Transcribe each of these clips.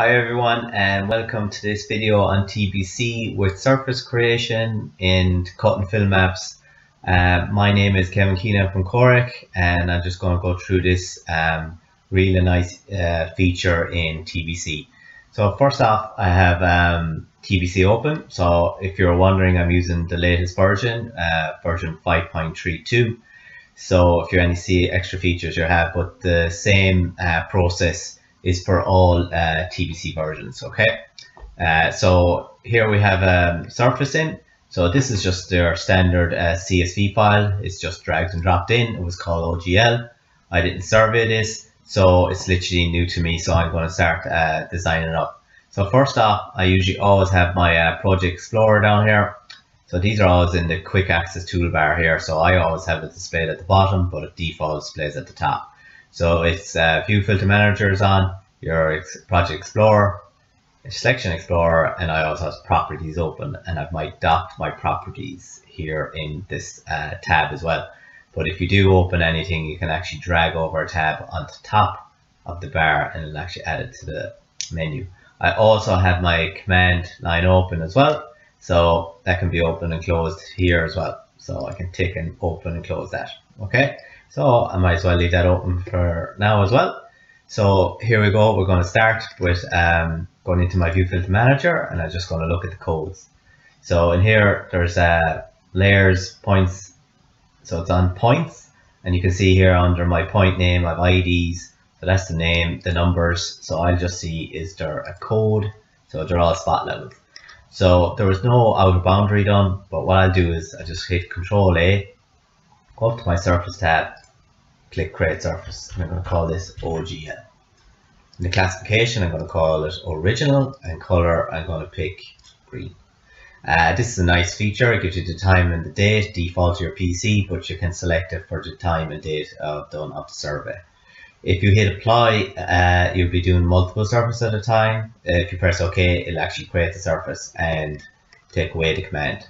Hi everyone and welcome to this video on TBC with surface creation in cut and fill maps. Uh, my name is Kevin Keenan from KOREC and I'm just going to go through this um, really nice uh, feature in TBC. So first off I have um, TBC open so if you're wondering I'm using the latest version, uh, version 5.32 so if you only see extra features you have but the same uh, process is for all uh, TBC versions, okay? Uh, so here we have um, in. So this is just their standard uh, CSV file. It's just dragged and dropped in. It was called OGL. I didn't survey this, so it's literally new to me. So I'm going to start uh, designing it up. So first off, I usually always have my uh, Project Explorer down here. So these are always in the quick access toolbar here. So I always have it displayed at the bottom, but it default displays at the top. So it's uh, View Filter Manager is on, your Project Explorer, Selection Explorer, and I also have properties open and I've my docked my properties here in this uh, tab as well. But if you do open anything, you can actually drag over a tab on the top of the bar and it'll actually add it to the menu. I also have my command line open as well. So that can be open and closed here as well. So I can tick and open and close that. Okay. So I might as well leave that open for now as well. So here we go. We're going to start with um, going into my view filter manager and I'm just going to look at the codes. So in here, there's uh, layers, points. So it's on points and you can see here under my point name, I have IDs. So that's the name, the numbers. So I'll just see is there a code. So they're all spot levels. So there was no outer boundary done, but what I'll do is I just hit Control A, go up to my surface tab, click create surface and I'm going to call this OGL. In the classification I'm going to call it original and color I'm going to pick green. Uh, this is a nice feature, it gives you the time and the date, default to your PC, but you can select it for the time and date of done of the survey. If you hit apply, uh, you'll be doing multiple surfaces at a time. Uh, if you press OK, it'll actually create the surface and take away the command.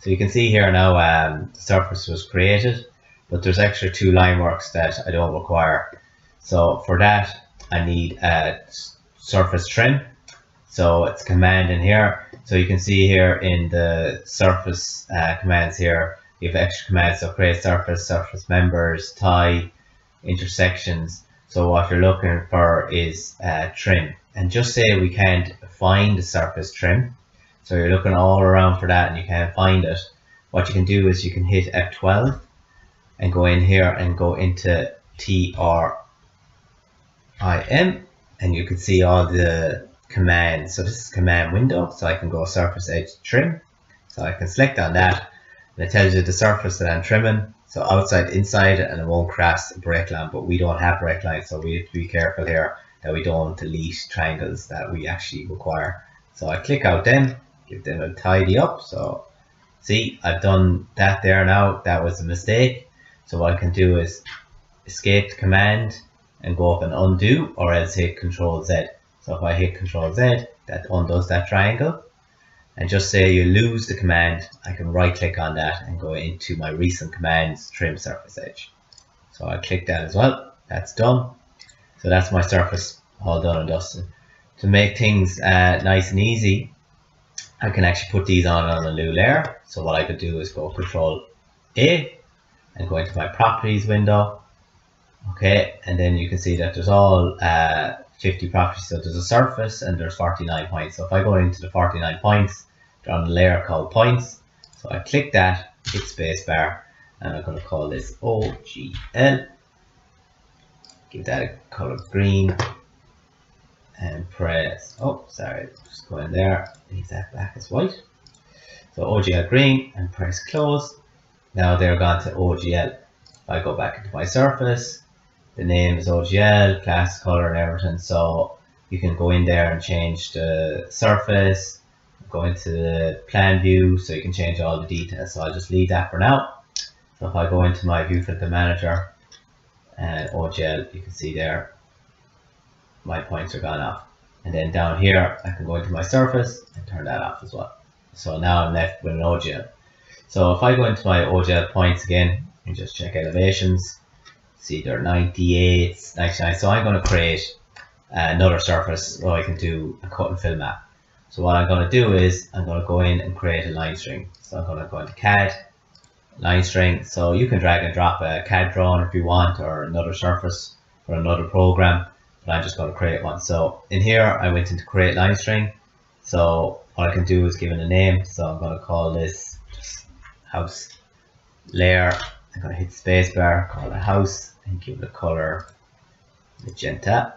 So you can see here now um, the surface was created but there's extra two line works that I don't require. So for that, I need a surface trim. So it's command in here. So you can see here in the surface uh, commands here, you have extra commands. So create surface, surface members, tie, intersections. So what you're looking for is uh, trim. And just say we can't find the surface trim. So you're looking all around for that and you can't find it. What you can do is you can hit F12 and go in here and go into TRIM and you can see all the commands. So this is command window, so I can go surface edge trim. So I can select on that and it tells you the surface that I'm trimming. So outside, inside, and it won't cross break line, but we don't have break lines, so we have to be careful here that we don't delete triangles that we actually require. So I click out them, give them a tidy up. So see, I've done that there now. That was a mistake. So what I can do is escape command and go up and undo or else hit control Z. So if I hit control Z, that undoes that triangle. And just say you lose the command, I can right click on that and go into my recent commands, trim surface edge. So I click that as well, that's done. So that's my surface all done and dusted. To make things uh, nice and easy, I can actually put these on on a new layer. So what I could do is go control A and go into my properties window okay and then you can see that there's all uh, 50 properties so there's a surface and there's 49 points so if I go into the 49 points on a layer called points. So I click that hit spacebar and I'm going to call this OGL give that a color green and press oh sorry just go in there leave that back as white. So OGL green and press close. Now they're gone to OGL. If I go back into my surface, the name is OGL, class, color and everything. So you can go in there and change the surface, go into the plan view so you can change all the details. So I'll just leave that for now. So if I go into my view filter manager and OGL, you can see there my points are gone off. And then down here, I can go into my surface and turn that off as well. So now I'm left with an OGL. So if I go into my OGL points again and just check elevations, see they're 98, 99. So I'm going to create another surface so I can do a cut and fill map. So what I'm going to do is I'm going to go in and create a line string. So I'm going to go into CAD, line string. So you can drag and drop a CAD drawing if you want or another surface for another program. But I'm just going to create one. So in here I went into create line string. So what I can do is give it a name. So I'm going to call this just house layer. I'm going to hit spacebar, call it house and give it a color magenta,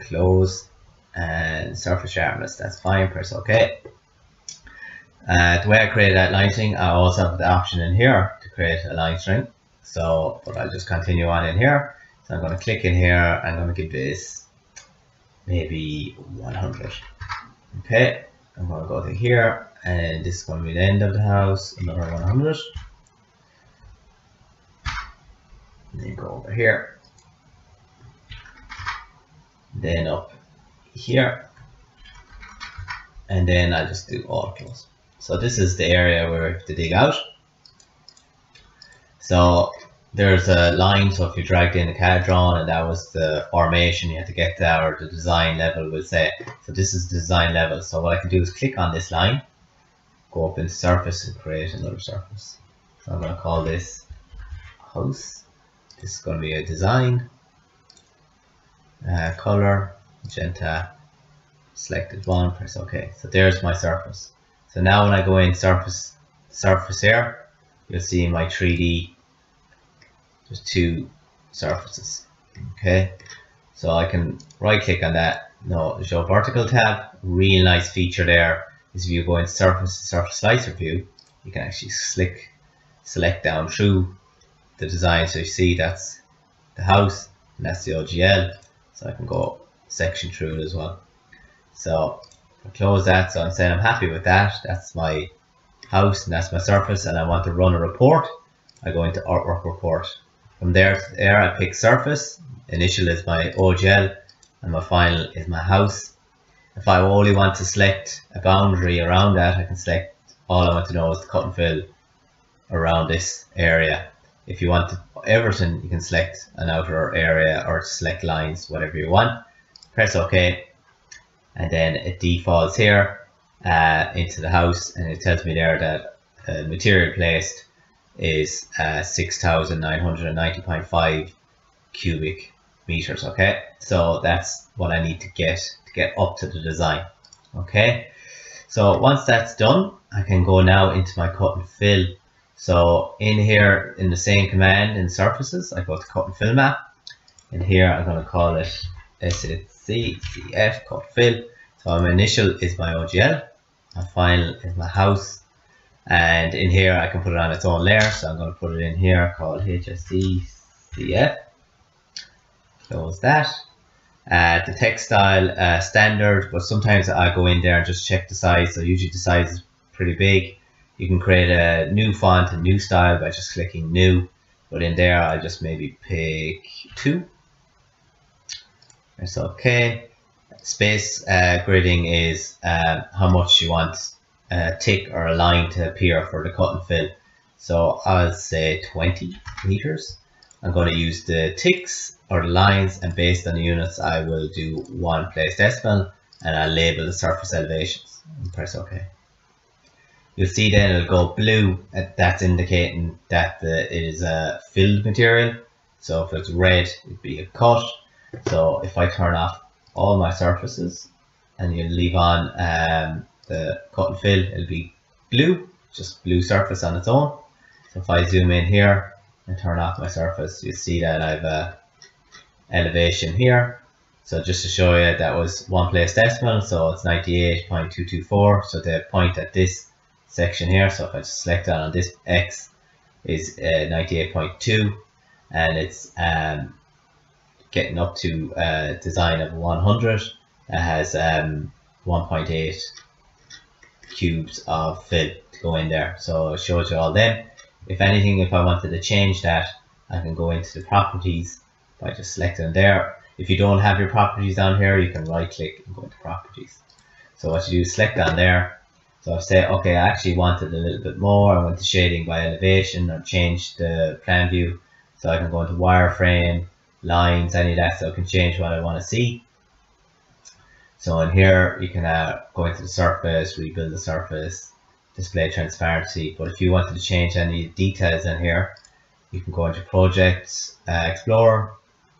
close and surface sharpness. That's fine. Press OK. Uh, the way I created that line string, I also have the option in here to create a line string. So, but I'll just continue on in here. So I'm going to click in here. I'm going to give this maybe 100. Okay, I'm going to go to here, and this is going to be the end of the house. Another 100. And then go over here. Then up here. And then I just do all close. So this is the area where we have to dig out. So there's a line, so if you dragged in a CAD drawing and that was the formation you had to get there or the design level will say. So this is design level. So what I can do is click on this line, go up in surface and create another surface. So I'm going to call this house. This is going to be a design, uh, color, magenta, selected one, press OK. So there's my surface. So now when I go in surface, surface here, you'll see my 3D, there's two surfaces. Okay, so I can right click on that. No, show vertical tab. Real nice feature there is if you go in surface surface slicer view, you can actually slick select down through the design. So you see that's the house and that's the OGL. So I can go section through it as well. So I close that. So I'm saying I'm happy with that. That's my house and that's my surface and I want to run a report. I go into earthwork report. From there to there I pick surface. Initial is my OGL and my final is my house. If I only want to select a boundary around that, I can select all I want to know is the cut and fill around this area. If you want everything, you can select an outer area or select lines, whatever you want. Press OK and then it defaults here uh, into the house and it tells me there that uh, material placed is uh, 6990.5 cubic meters okay? So that's what I need to get to get up to the design okay? So once that's done I can go now into my cut and fill. So in here in the same command in surfaces I go to cut and fill map and here I'm going to call it SCF cut fill so my initial is my OGL, my final is my house, and in here I can put it on its own layer. So I'm going to put it in here called HSCCF. Close that. Uh, the text style uh, standard, but sometimes I go in there and just check the size. So usually the size is pretty big. You can create a new font, a new style by just clicking new. But in there, I'll just maybe pick two. Press OK space uh, gridding is uh, how much you want a tick or a line to appear for the cut and fill. So I'll say 20 meters. I'm going to use the ticks or the lines and based on the units I will do one place decimal and I'll label the surface elevations and press OK. You'll see then it'll go blue that's indicating that the, it is a filled material. So if it's red it'd be a cut. So if I turn off all my surfaces and you leave on um, the cut and fill it'll be blue just blue surface on its own. So if I zoom in here and turn off my surface you see that I've a elevation here. So just to show you that was one place decimal so it's 98.224 so the point at this section here so if I just select that on this X is uh, 98.2 and it's um, getting up to a design of 100 it has um, 1.8 cubes of fill to go in there. So it shows you all them. If anything if I wanted to change that I can go into the properties by just selecting there. If you don't have your properties down here you can right click and go into properties. So what you do is select on there. So I say okay I actually wanted a little bit more. I want the shading by elevation or change the plan view. So I can go into wireframe lines, any of that, so I can change what I want to see. So in here, you can uh, go into the surface, rebuild the surface, display transparency. But if you wanted to change any details in here, you can go into projects, uh, explorer,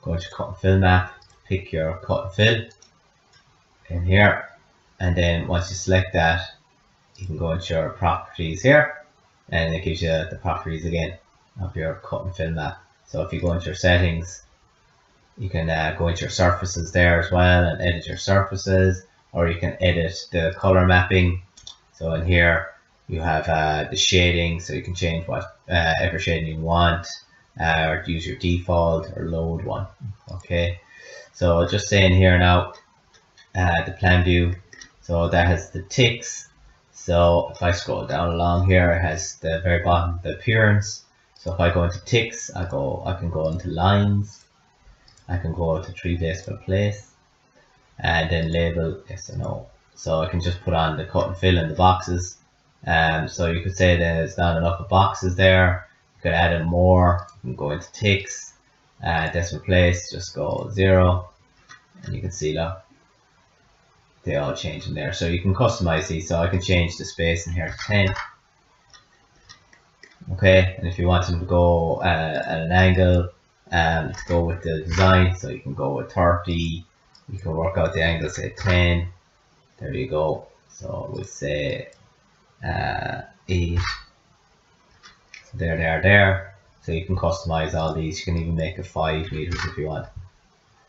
go into cut and fill map, pick your cut and fill in here. And then once you select that, you can go into your properties here and it gives you the properties again of your cut and fill map. So if you go into your settings, you can uh, go into your surfaces there as well and edit your surfaces or you can edit the color mapping. So in here you have uh, the shading so you can change what uh, ever shading you want uh, or use your default or load one. Okay, so just saying here now uh, the plan view so that has the ticks so if I scroll down along here, it has the very bottom, the appearance. So if I go into ticks, I go, I can go into lines. I can go to tree decimal place, and then label yes or no. So I can just put on the cut and fill in the boxes. Um, so you could say there's not enough of boxes there. You could add in more. Can go into ticks, uh, decimal place, just go zero, and you can see that they all change in there. So you can customize these. So I can change the space in here to 10. Okay, and if you want them to go uh, at an angle, um, to go with the design, so you can go with 30. You can work out the angle, say 10. There you go. So we'll say uh, 8. So there they are there. So you can customize all these. You can even make it 5 meters if you want.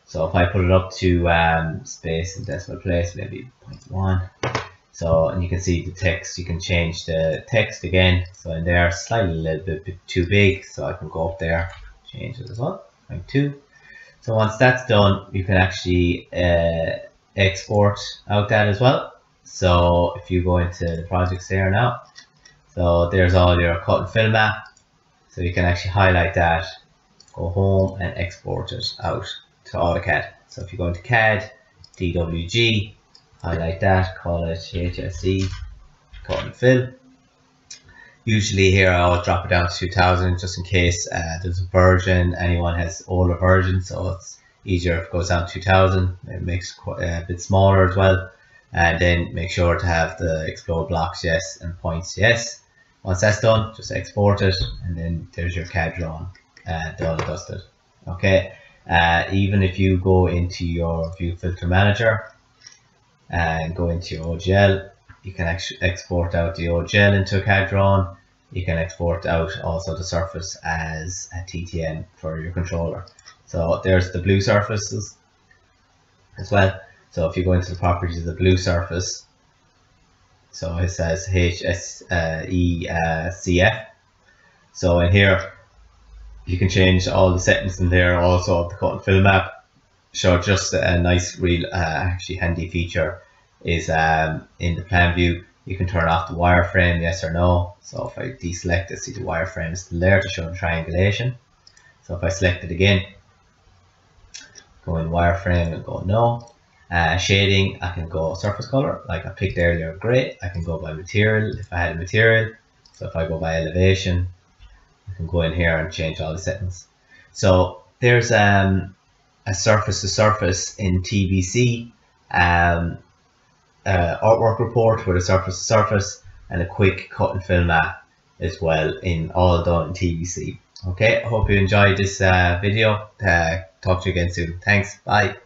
So if I put it up to um, space and decimal place, maybe 0.1. So, and you can see the text, you can change the text again. So in there, slightly a little bit, bit too big. So I can go up there, change it as well, 0.2. So once that's done, you can actually uh, export out that as well. So if you go into the projects there now, so there's all your cut and fill map. So you can actually highlight that, go home and export it out to AutoCAD. So if you go into CAD, DWG, highlight that, call it HSE, cut and fill. Usually here I'll drop it down to 2000 just in case uh, there's a version, anyone has older versions, so it's easier if it goes down to 2000. It makes uh, a bit smaller as well. And then make sure to have the explode blocks yes and points yes. Once that's done, just export it and then there's your CAD drawing uh, done and dusted. Okay, uh, even if you go into your view filter manager and go into your OGL, you can export out the OGL into a CAD drawing. You can export out also the surface as a TTM for your controller. So there's the blue surfaces as well. So if you go into the properties of the blue surface, so it says HSECF. So in here, you can change all the settings in there also of the cut and fill map so just a nice real uh, actually handy feature is um, in the plan view you can turn off the wireframe yes or no. So if I deselect it see the wireframe is still there to show the triangulation. So if I select it again go in wireframe and go no. Uh, shading I can go surface color like I picked earlier gray I can go by material if I had a material. So if I go by elevation I can go in here and change all the settings. So there's um, a surface to surface in TBC, um, uh, earthwork report with a surface to surface and a quick cut and fill map as well in all done TBC. Okay, hope you enjoyed this uh, video. Uh, talk to you again soon. Thanks. Bye.